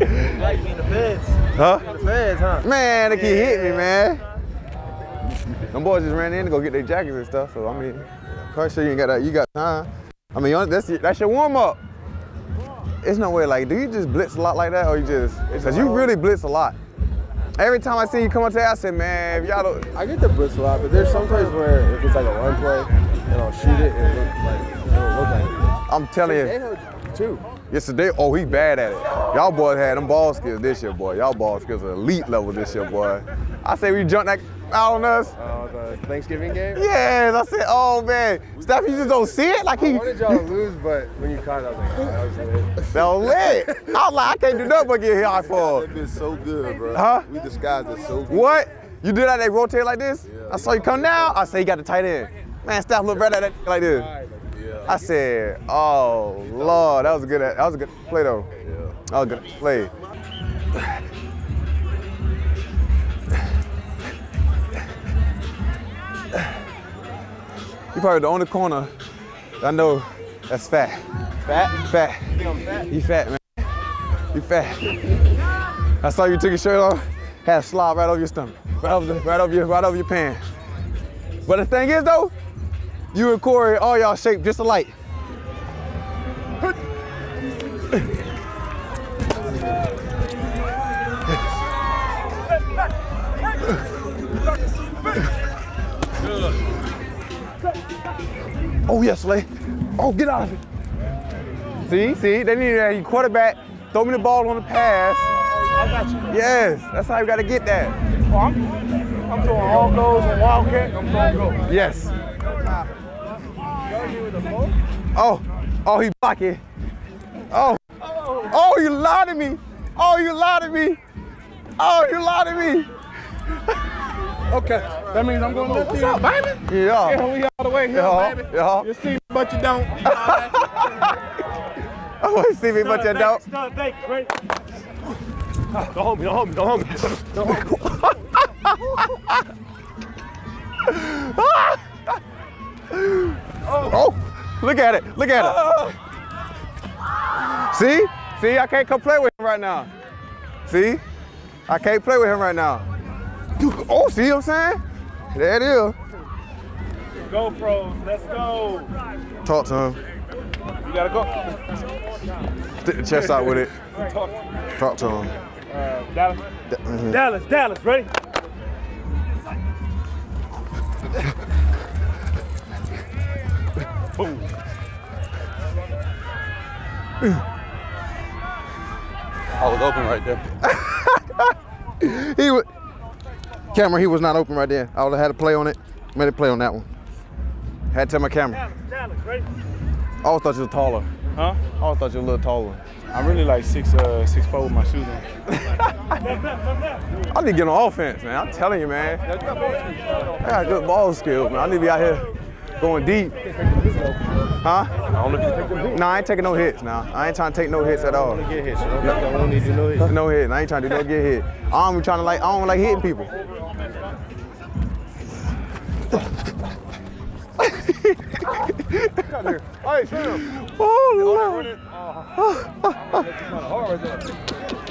Like being the feds. Huh? The feds, huh? Man, they keep hitting me, man. Them boys just ran in to go get their jackets and stuff. So I mean, quite sure you ain't got that. You got time. I mean, you- that's that's your warm up. It's no way. Like, do you just blitz a lot like that, or you just? Cause you really blitz a lot. Every time I see you come up there, I say, man, if y'all don't. I get the blitz a lot, but there's some plays where if it's like a run play and I'll shoot it and it look like it don't look like it. I'm telling They you, heard you too. Yesterday. Oh, he bad at it. Y'all boys had them ball skills this year, boy. Y'all ball skills are elite level this year, boy. I say we jumped that out on us. Uh, the Thanksgiving game. Yes, I said, oh man, Steph, you just don't see it like I he. wanted y'all to lose, but when you caught it, I was like, oh, that was lit. That was lit. I was like, I can't do nothing but get hit hard for. That been so good, bro. Huh? We disguised it so good. What? You did that? They rotate like this? I saw you come down. I said, you got the tight end. Man, Steph look better at that like this. I said, oh Lord, that was a good. That was a good play though. That was a good play. You probably the only corner I know that's fat. Fat? Fat. You fat, man. You fat. I saw you took your shirt off, had a slob right over your stomach, right over, the, right over your, right over your pants. But the thing is though, you and Corey, all y'all shaped just alike. Oh yes, Slay. Oh, get out of it. See, see, they need a quarterback. Throw me the ball on the pass. I got you. Yes, that's how you gotta get that. Oh, I'm, I'm throwing all goals on Wildcat. I'm throwing goals. Yes. Oh, oh, he blocked it. Oh, oh, you lied to me. Oh, you lied to me. Oh, you lied to me. Okay, that means I'm going left here, baby. Yeah. Yeah, we all the way here, Yeah, baby. yeah. You see, me, but you don't. I want to see me, but you don't. Thank, ready? Go home, go home, go home. Go home. Oh, look at it. Look at it. See? See, I can't come play with him right now. See? I can't play with him right now. Oh, see what I'm saying? There it is. Go pros, let's go. Talk to him. You gotta go. Stick the chest out with it. Talk. Talk to him. Uh, Dallas. Mhm. Dallas, Dallas, ready? Boom. I was open right there. He was. Camera, he was not open right there. I would have had to play on it. Made a play on that one. Had to tell my camera. Dallas, Dallas. I always thought you were taller. Huh? I always thought you were a little taller. I'm really like six, uh, six four with my shoes on. I need to get on offense, man. I'm telling you, man. I got good ball skills, man. I need to be out here going deep. Huh? I don't know if you Nah, I ain't taking no hits now. I ain't trying to take no hits at all. Get hit, so don't, don't need to know it. No hits. I ain't trying to do no get hit. I don't be trying to like, I don't like hitting people. Hey, Sam. Oh, Lord. Hard right there.